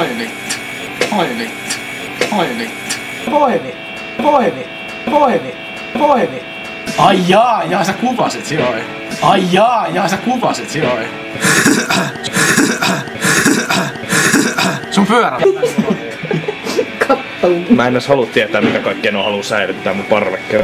Noi vittu! Poimit. Poimit. Poimit. Poimit. Poimit. Poimit. Ai jaa, jaa sä kuvasit, joo. Ai jaa, jaa sä kuvasit, joo. Sun pyörä. Mä en edes halua tietää, mitä kaikkea ne haluaa säilyttää mun parvekkeella.